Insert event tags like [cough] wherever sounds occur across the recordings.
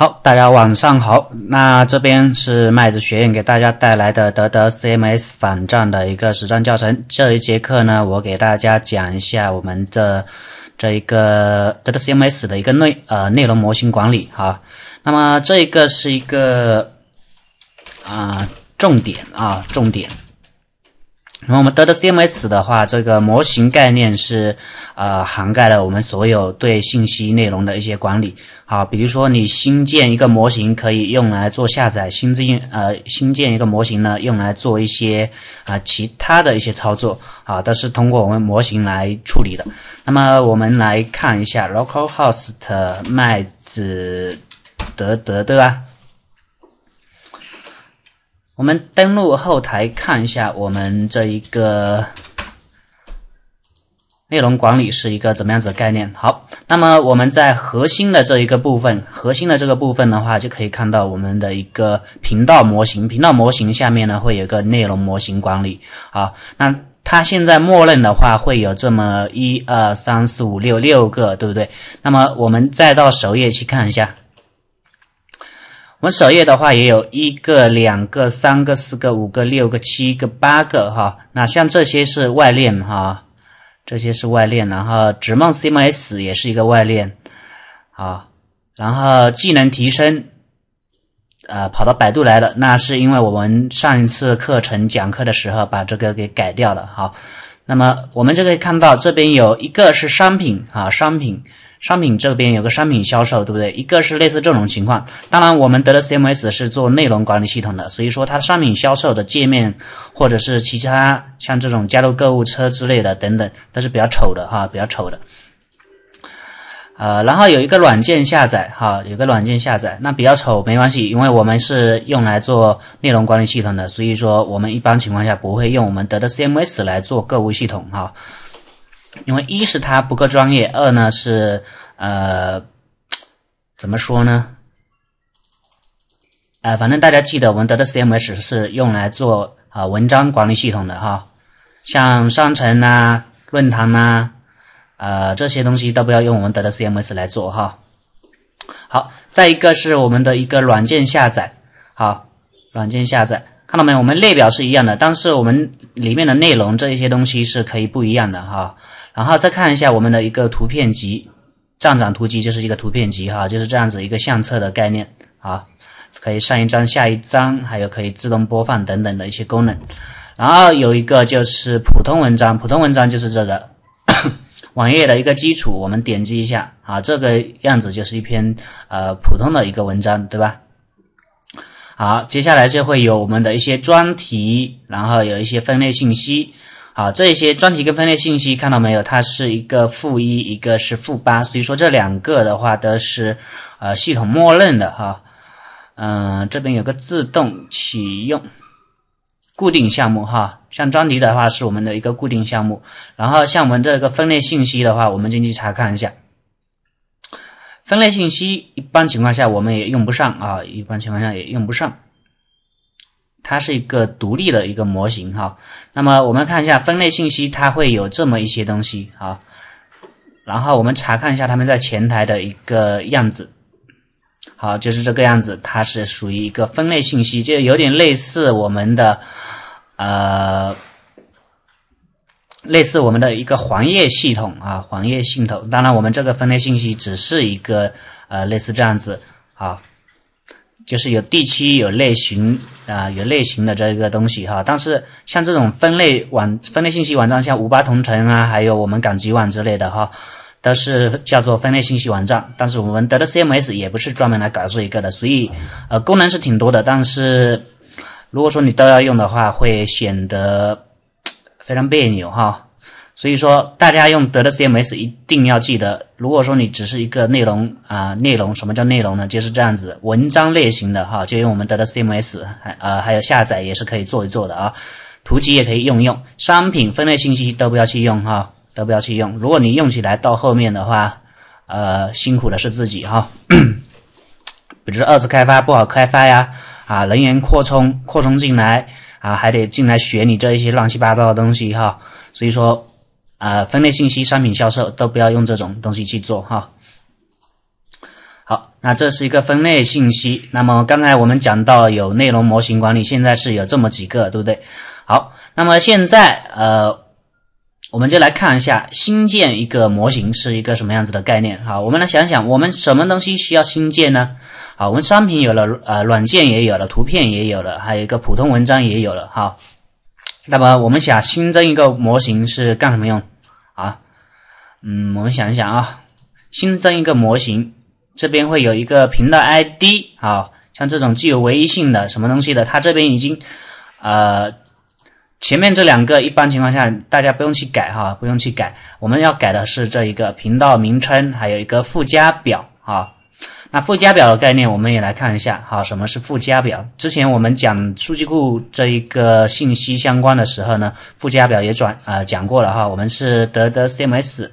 好，大家晚上好。那这边是麦子学院给大家带来的德德 CMS 反战的一个实战教程。这一节课呢，我给大家讲一下我们的这一个德德 CMS 的一个内呃内容模型管理哈。那么这一个是一个啊重点啊重点。那么我们得的 CMS 的话，这个模型概念是，呃，涵盖了我们所有对信息内容的一些管理。好，比如说你新建一个模型，可以用来做下载；新建呃新建一个模型呢，用来做一些啊其他的一些操作。啊，都是通过我们模型来处理的。那么我们来看一下 localhost 麦子得得对吧？我们登录后台看一下，我们这一个内容管理是一个怎么样子的概念？好，那么我们在核心的这一个部分，核心的这个部分的话，就可以看到我们的一个频道模型。频道模型下面呢，会有个内容模型管理。好，那它现在默认的话，会有这么一二三四五六六个，对不对？那么我们再到首页去看一下。我们首页的话也有一个、两个、三个、四个、五个、六个、七个、八个哈。那像这些是外链哈，这些是外链。然后指梦 CMS 也是一个外链啊。然后技能提升，呃，跑到百度来了，那是因为我们上一次课程讲课的时候把这个给改掉了哈。那么我们就可以看到这边有一个是商品啊，商品。商品这边有个商品销售，对不对？一个是类似这种情况。当然，我们得的 CMS 是做内容管理系统的，所以说它商品销售的界面或者是其他像这种加入购物车之类的等等，都是比较丑的哈，比较丑的。呃，然后有一个软件下载哈，有个软件下载，那比较丑没关系，因为我们是用来做内容管理系统的，所以说我们一般情况下不会用我们得的 CMS 来做购物系统哈。因为一是它不够专业，二呢是呃怎么说呢？哎，反正大家记得，我们得的 CMS 是用来做啊文章管理系统的哈，像商城呐、论坛呐，呃这些东西都不要用我们得的 CMS 来做哈。好，再一个是我们的一个软件下载，好，软件下载。看到没有？我们列表是一样的，但是我们里面的内容这一些东西是可以不一样的哈。然后再看一下我们的一个图片集，站长图集就是一个图片集哈，就是这样子一个相册的概念啊，可以上一张下一张，还有可以自动播放等等的一些功能。然后有一个就是普通文章，普通文章就是这个 [coughs] 网页的一个基础，我们点击一下啊，这个样子就是一篇呃普通的一个文章，对吧？好，接下来就会有我们的一些专题，然后有一些分类信息。好，这些专题跟分类信息看到没有？它是一个负一，一个是负八，所以说这两个的话都是呃系统默认的哈。嗯，这边有个自动启用固定项目哈，像专题的话是我们的一个固定项目，然后像我们这个分类信息的话，我们进去查看一下。分类信息一般情况下我们也用不上啊，一般情况下也用不上，它是一个独立的一个模型哈。那么我们看一下分类信息，它会有这么一些东西啊。然后我们查看一下他们在前台的一个样子，好，就是这个样子，它是属于一个分类信息，就有点类似我们的呃。类似我们的一个黄页系统啊，黄页系统。当然，我们这个分类信息只是一个呃，类似这样子啊，就是有地区、有类型啊、有类型的这个东西哈。但是像这种分类网、分类信息网站，像五八同城啊，还有我们赶集网之类的哈，都是叫做分类信息网站。但是我们得的 CMS 也不是专门来搞这一个的，所以呃，功能是挺多的。但是如果说你都要用的话，会显得。非常别扭哈，所以说大家用得的 CMS 一定要记得，如果说你只是一个内容啊，内容什么叫内容呢？就是这样子，文章类型的哈，就用我们得的 CMS，还呃还有下载也是可以做一做的啊，图集也可以用一用，商品分类信息都不要去用哈，都不要去用。如果你用起来到后面的话，呃，辛苦的是自己哈，[coughs] 比如说二次开发不好开发呀，啊，人员扩充扩充进来。啊，还得进来学你这一些乱七八糟的东西哈，所以说，啊，分类信息、商品销售都不要用这种东西去做哈。好，那这是一个分类信息。那么刚才我们讲到有内容模型管理，现在是有这么几个，对不对？好，那么现在呃，我们就来看一下新建一个模型是一个什么样子的概念。好，我们来想想，我们什么东西需要新建呢？好，我们商品有了，呃，软件也有了，图片也有了，还有一个普通文章也有了。好，那么我们想新增一个模型是干什么用？啊，嗯，我们想一想啊，新增一个模型。这边会有一个频道 ID，啊像这种具有唯一性的什么东西的，它这边已经，呃，前面这两个一般情况下大家不用去改哈，不用去改，我们要改的是这一个频道名称，还有一个附加表啊。那附加表的概念我们也来看一下，好，什么是附加表？之前我们讲数据库这一个信息相关的时候呢，附加表也转啊讲过了哈，我们是得得 CMS。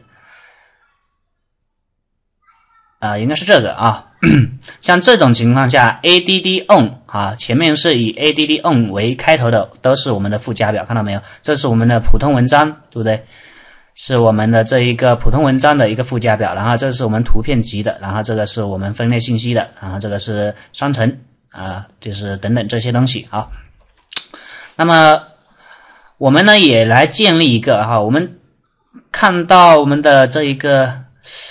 啊，应该是这个啊，[coughs] 像这种情况下，add on 啊，前面是以 add on 为开头的，都是我们的附加表，看到没有？这是我们的普通文章，对不对？是我们的这一个普通文章的一个附加表，然后这是我们图片集的，然后这个是我们分类信息的，然后这个是商城啊，就是等等这些东西啊。那么我们呢也来建立一个哈，我们看到我们的这一个。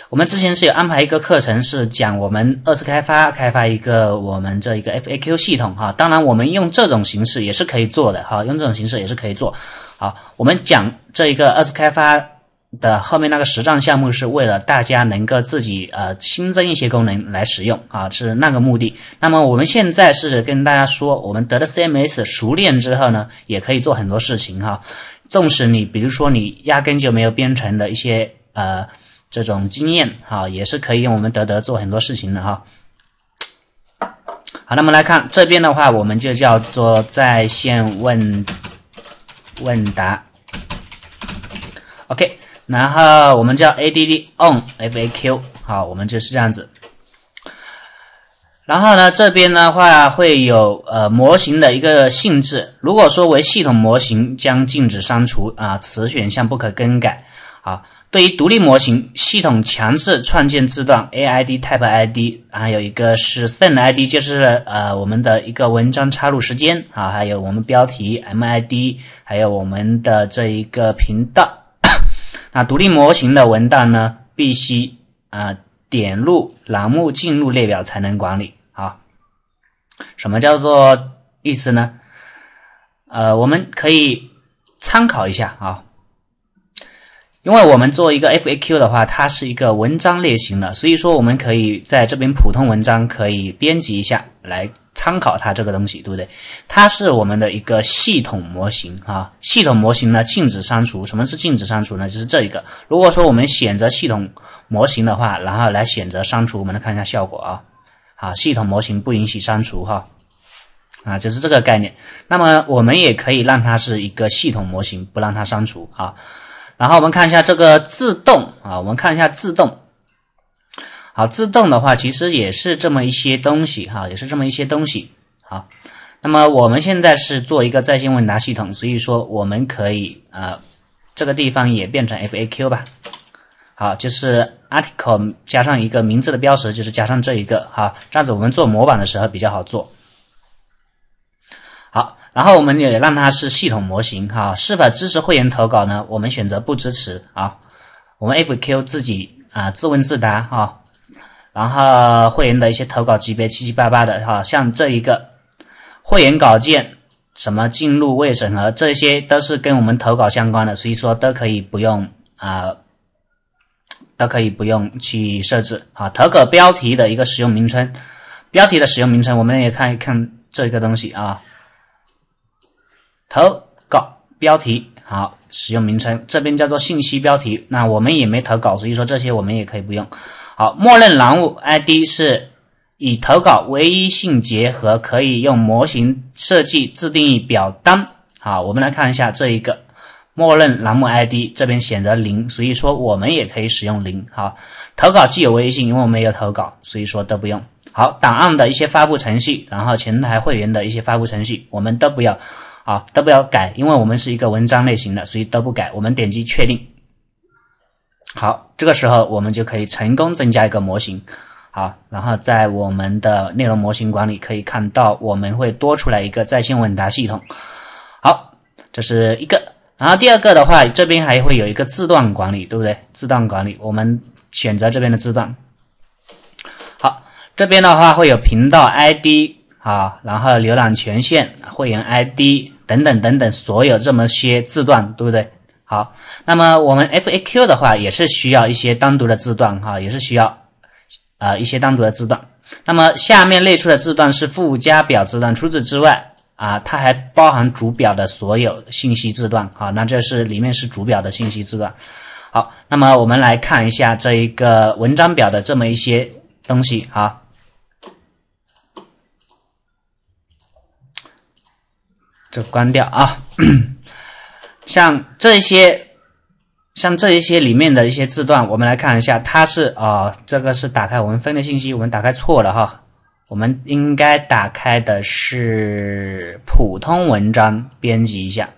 我们之前是有安排一个课程，是讲我们二次开发开发一个我们这一个 FAQ 系统哈。当然，我们用这种形式也是可以做的哈，用这种形式也是可以做。好，我们讲这一个二次开发的后面那个实战项目，是为了大家能够自己呃新增一些功能来使用啊，是那个目的。那么我们现在是跟大家说，我们得了 CMS 熟练之后呢，也可以做很多事情哈。纵使你比如说你压根就没有编程的一些呃。这种经验哈，也是可以用我们得得做很多事情的哈。好，那么来看这边的话，我们就叫做在线问问答。OK，然后我们叫 add on FAQ，好，我们就是这样子。然后呢，这边的话会有呃模型的一个性质，如果说为系统模型，将禁止删除啊，此选项不可更改啊。对于独立模型，系统强制创建字段 A I D Type I D，还有一个是 Send I D，就是呃我们的一个文章插入时间啊，还有我们标题 M I D，还有我们的这一个频道。啊独立模型的文档呢，必须啊点入栏目进入列表才能管理啊。什么叫做意思呢？呃，我们可以参考一下啊。因为我们做一个 FAQ 的话，它是一个文章类型的，所以说我们可以在这边普通文章可以编辑一下来参考它这个东西，对不对？它是我们的一个系统模型啊，系统模型呢禁止删除。什么是禁止删除呢？就是这一个。如果说我们选择系统模型的话，然后来选择删除，我们来看一下效果啊。啊，系统模型不允许删除哈，啊，就是这个概念。那么我们也可以让它是一个系统模型，不让它删除啊。然后我们看一下这个自动啊，我们看一下自动。好，自动的话其实也是这么一些东西哈，也是这么一些东西。好，那么我们现在是做一个在线问答系统，所以说我们可以啊，这个地方也变成 FAQ 吧。好，就是 article 加上一个名字的标识，就是加上这一个哈，这样子我们做模板的时候比较好做。好。然后我们也让它是系统模型哈，是否支持会员投稿呢？我们选择不支持啊。我们 FQ 自己啊自问自答哈，然后会员的一些投稿级别七七八八的哈，像这一个会员稿件什么进入未审核，这些都是跟我们投稿相关的，所以说都可以不用啊，都可以不用去设置啊。投稿标题的一个使用名称，标题的使用名称，我们也看一看这个东西啊。投稿标题好，使用名称这边叫做信息标题。那我们也没投稿，所以说这些我们也可以不用。好，默认栏目 ID 是以投稿唯一性结合，可以用模型设计自定义表单。好，我们来看一下这一个默认栏目 ID 这边选择零，所以说我们也可以使用零。好，投稿既有唯一性，因为我们没有投稿，所以说都不用。好，档案的一些发布程序，然后前台会员的一些发布程序，我们都不要。啊，都不要改，因为我们是一个文章类型的，所以都不改。我们点击确定。好，这个时候我们就可以成功增加一个模型。好，然后在我们的内容模型管理可以看到，我们会多出来一个在线问答系统。好，这是一个。然后第二个的话，这边还会有一个字段管理，对不对？字段管理，我们选择这边的字段。好，这边的话会有频道 ID 啊，然后浏览权限、会员 ID 等等等等，所有这么些字段，对不对？好，那么我们 FAQ 的话也是需要一些单独的字段哈，也是需要。啊，一些单独的字段。那么下面列出的字段是附加表字段。除此之外，啊，它还包含主表的所有信息字段。好，那这是里面是主表的信息字段。好，那么我们来看一下这一个文章表的这么一些东西。好，这关掉啊。[coughs] 像这些。像这一些里面的一些字段，我们来看一下，它是啊，这个是打开我们分类信息，我们打开错了哈，我们应该打开的是普通文章编辑一下，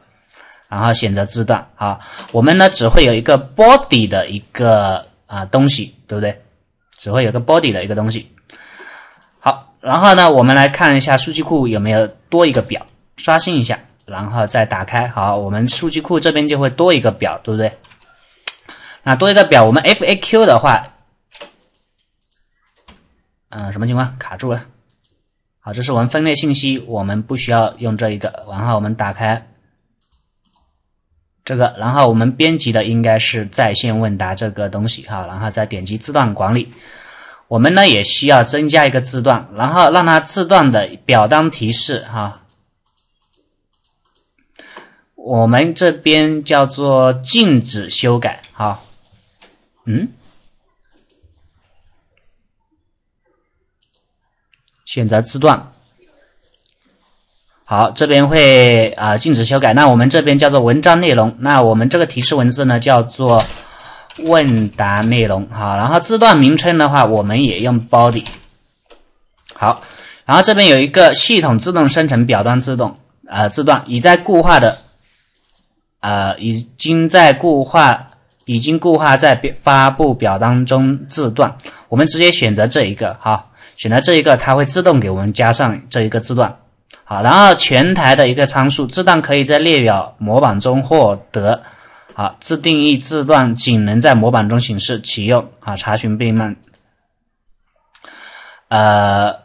然后选择字段啊，我们呢只会有一个 body 的一个啊东西，对不对？只会有个 body 的一个东西。好，然后呢，我们来看一下数据库有没有多一个表，刷新一下，然后再打开，好，我们数据库这边就会多一个表，对不对？那多一个表，我们 FAQ 的话，嗯，什么情况？卡住了。好，这是我们分类信息，我们不需要用这一个。然后我们打开这个，然后我们编辑的应该是在线问答这个东西哈。然后再点击字段管理，我们呢也需要增加一个字段，然后让它字段的表单提示哈。我们这边叫做禁止修改哈。嗯，选择字段，好，这边会啊禁止修改。那我们这边叫做文章内容，那我们这个提示文字呢叫做问答内容。好，然后字段名称的话，我们也用 body。好，然后这边有一个系统自动生成表单自动呃字段已在固化的呃已经在固化。已经固化在发布表当中字段，我们直接选择这一个，好，选择这一个，它会自动给我们加上这一个字段，好，然后全台的一个参数，字段可以在列表模板中获得，好，自定义字段仅能在模板中显示，启用，啊，查询并慢，呃，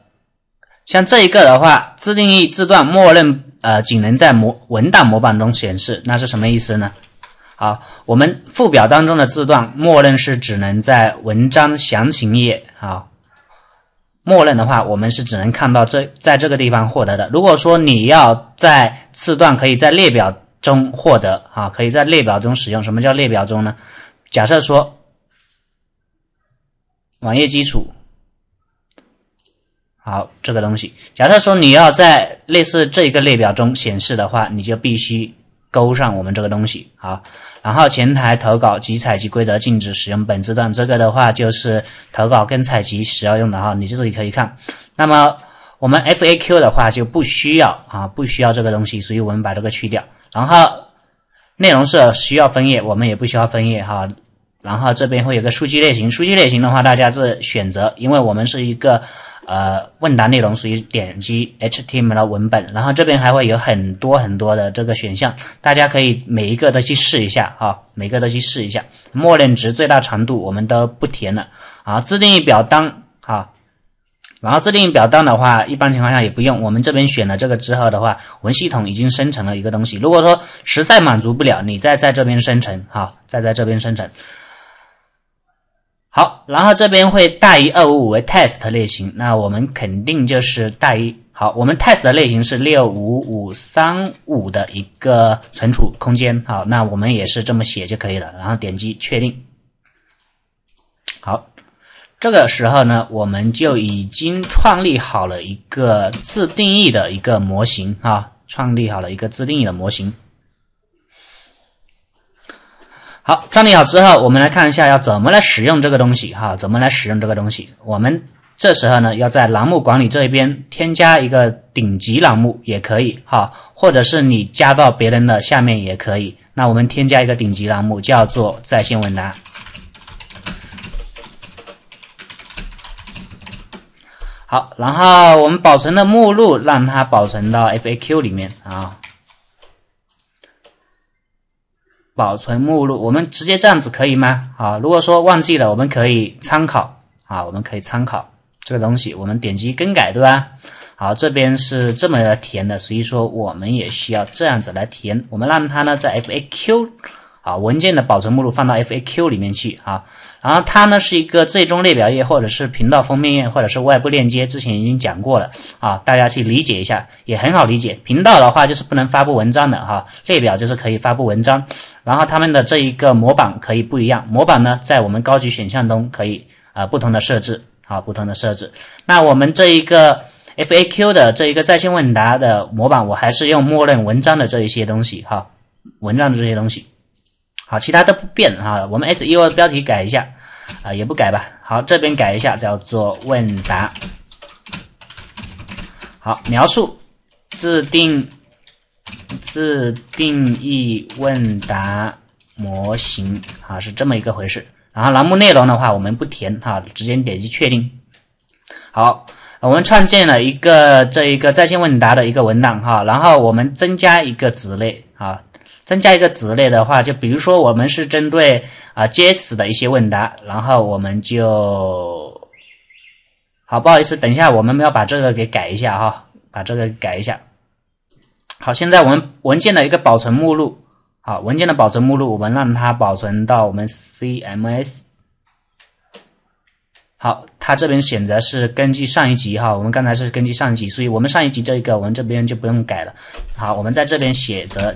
像这一个的话，自定义字段默认呃仅能在模文档模板中显示，那是什么意思呢？好，我们附表当中的字段，默认是只能在文章详情页。啊，默认的话，我们是只能看到这在这个地方获得的。如果说你要在字段可以在列表中获得，啊，可以在列表中使用。什么叫列表中呢？假设说网页基础，好，这个东西，假设说你要在类似这一个列表中显示的话，你就必须。勾上我们这个东西好，然后前台投稿及采集规则禁止使用本字段，这个的话就是投稿跟采集时要用的哈，你自己可以看。那么我们 FAQ 的话就不需要啊，不需要这个东西，所以我们把这个去掉。然后内容是需要分页，我们也不需要分页哈。然后这边会有个数据类型，数据类型的话大家是选择，因为我们是一个。呃，问答内容属于点击 HTML 文本，然后这边还会有很多很多的这个选项，大家可以每一个都去试一下啊，每个都去试一下。默认值最大长度我们都不填了啊，自定义表单啊，然后自定义表单的话，一般情况下也不用。我们这边选了这个之后的话，我们系统已经生成了一个东西。如果说实在满足不了，你再在这边生成哈，再在这边生成。好，然后这边会大于二五五为 test 类型，那我们肯定就是大于好，我们 test 的类型是六五五三五的一个存储空间，好，那我们也是这么写就可以了，然后点击确定。好，这个时候呢，我们就已经创立好了一个自定义的一个模型啊，创立好了一个自定义的模型。好，创立好之后，我们来看一下要怎么来使用这个东西哈？怎么来使用这个东西？我们这时候呢，要在栏目管理这一边添加一个顶级栏目也可以哈，或者是你加到别人的下面也可以。那我们添加一个顶级栏目，叫做在线问答。好，然后我们保存的目录让它保存到 FAQ 里面啊。保存目录，我们直接这样子可以吗？好，如果说忘记了，我们可以参考啊，我们可以参考这个东西，我们点击更改，对吧？好，这边是这么来填的，所以说我们也需要这样子来填，我们让它呢在 FAQ。啊，文件的保存目录放到 FAQ 里面去啊，然后它呢是一个最终列表页，或者是频道封面页，或者是外部链接，之前已经讲过了啊，大家去理解一下，也很好理解。频道的话就是不能发布文章的哈，列表就是可以发布文章，然后他们的这一个模板可以不一样，模板呢在我们高级选项中可以啊不同的设置啊不同的设置。那我们这一个 FAQ 的这一个在线问答的模板，我还是用默认文章的这一些东西哈，文章的这些东西。好，其他都不变哈。我们 SEO 标题改一下啊，也不改吧。好，这边改一下，叫做问答。好，描述自定自定义问答模型啊，是这么一个回事。然后栏目内容的话，我们不填哈，直接点击确定。好，我们创建了一个这一个在线问答的一个文档哈，然后我们增加一个子类啊。增加一个子类的话，就比如说我们是针对啊 JS 的一些问答，然后我们就好，不好意思，等一下我们要把这个给改一下哈，把这个改一下。好，现在我们文件的一个保存目录，好，文件的保存目录，我们让它保存到我们 CMS。好，它这边选择是根据上一集哈，我们刚才是根据上一集，所以我们上一集这一个我们这边就不用改了。好，我们在这边写着。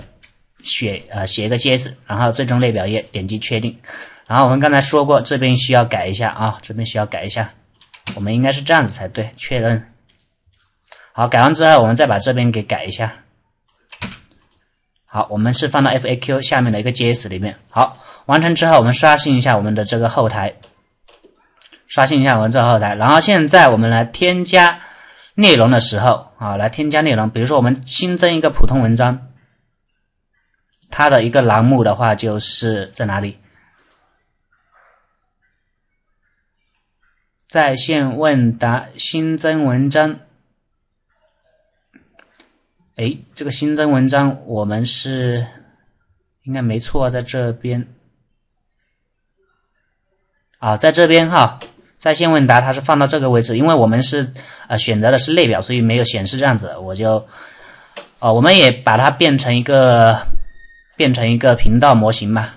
写呃写一个 JS，然后最终列表页点击确定，然后我们刚才说过这边需要改一下啊，这边需要改一下，我们应该是这样子才对，确认。好，改完之后我们再把这边给改一下。好，我们是放到 FAQ 下面的一个 JS 里面。好，完成之后我们刷新一下我们的这个后台，刷新一下我们这个后台，然后现在我们来添加内容的时候啊，来添加内容，比如说我们新增一个普通文章。它的一个栏目的话，就是在哪里？在线问答新增文章。哎，这个新增文章我们是应该没错，在这边啊，在这边哈，在线问答它是放到这个位置，因为我们是呃选择的是列表，所以没有显示这样子，我就哦，我们也把它变成一个。变成一个频道模型嘛？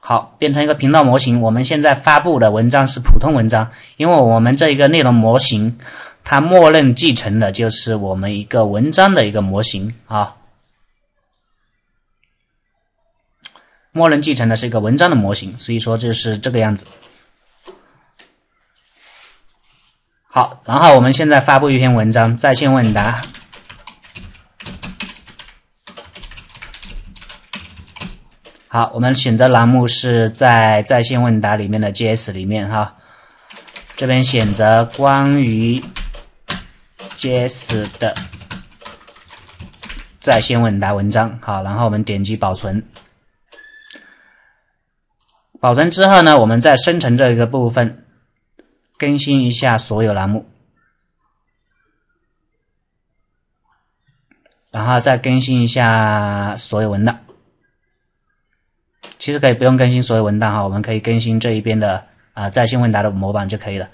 好，变成一个频道模型。我们现在发布的文章是普通文章，因为我们这一个内容模型，它默认继承的就是我们一个文章的一个模型啊。默认继承的是一个文章的模型，所以说就是这个样子。好，然后我们现在发布一篇文章，在线问答。好，我们选择栏目是在在线问答里面的 JS 里面哈，这边选择关于 JS 的在线问答文章，好，然后我们点击保存，保存之后呢，我们再生成这一个部分，更新一下所有栏目，然后再更新一下所有文档。其实可以不用更新所有文档哈，我们可以更新这一边的啊在线问答的模板就可以了。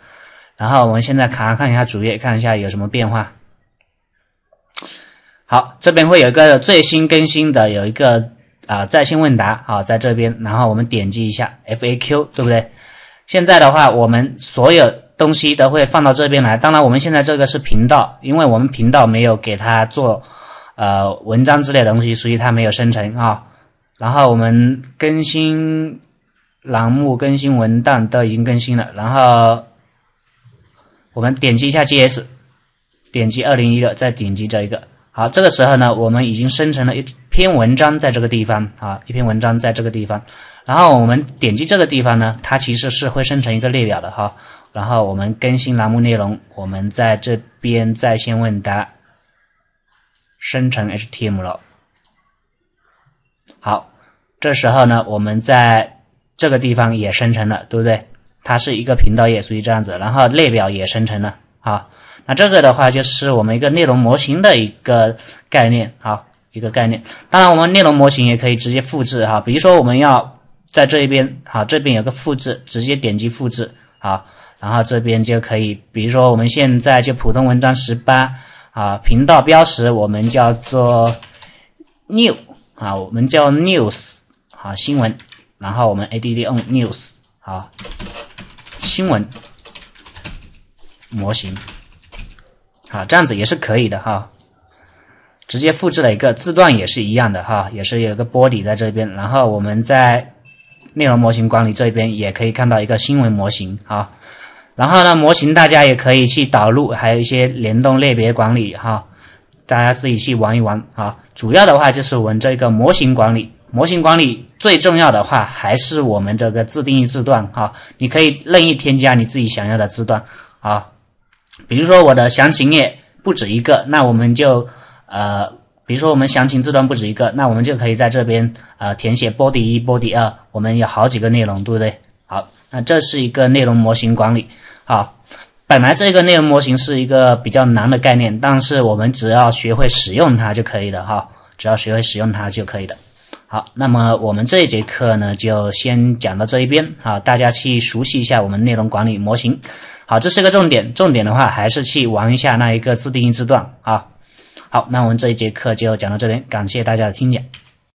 然后我们现在看看一下主页，看一下有什么变化。好，这边会有一个最新更新的，有一个啊在线问答啊在这边，然后我们点击一下 FAQ，对不对？现在的话，我们所有东西都会放到这边来。当然，我们现在这个是频道，因为我们频道没有给它做呃文章之类的东西，所以它没有生成啊。然后我们更新栏目、更新文档都已经更新了。然后我们点击一下 GS，点击二零一六，再点击这一个。好，这个时候呢，我们已经生成了一篇文章在这个地方啊，一篇文章在这个地方。然后我们点击这个地方呢，它其实是会生成一个列表的哈。然后我们更新栏目内容，我们在这边在线问答，生成 HTML。好，这时候呢，我们在这个地方也生成了，对不对？它是一个频道页，所以这样子，然后列表也生成了啊。那这个的话就是我们一个内容模型的一个概念好，一个概念。当然，我们内容模型也可以直接复制哈，比如说我们要在这一边，好，这边有个复制，直接点击复制，好，然后这边就可以，比如说我们现在就普通文章十八。啊，频道标识我们叫做 new 啊，我们叫 news 好新闻，然后我们 add on news 好新闻模型，好这样子也是可以的哈，直接复制了一个字段也是一样的哈，也是有一个 body 在这边，然后我们在内容模型管理这边也可以看到一个新闻模型啊。然后呢，模型大家也可以去导入，还有一些联动类别管理哈，大家自己去玩一玩啊。主要的话就是我们这个模型管理，模型管理最重要的话还是我们这个自定义字段哈。你可以任意添加你自己想要的字段啊，比如说我的详情页不止一个，那我们就呃，比如说我们详情字段不止一个，那我们就可以在这边呃填写 body 一、body 二，我们有好几个内容，对不对？好，那这是一个内容模型管理。好，本来这个内容模型是一个比较难的概念，但是我们只要学会使用它就可以了哈，只要学会使用它就可以了。好，那么我们这一节课呢，就先讲到这一边啊，大家去熟悉一下我们内容管理模型。好，这是个重点，重点的话还是去玩一下那一个自定义字段啊。好，那我们这一节课就讲到这边，感谢大家的听讲。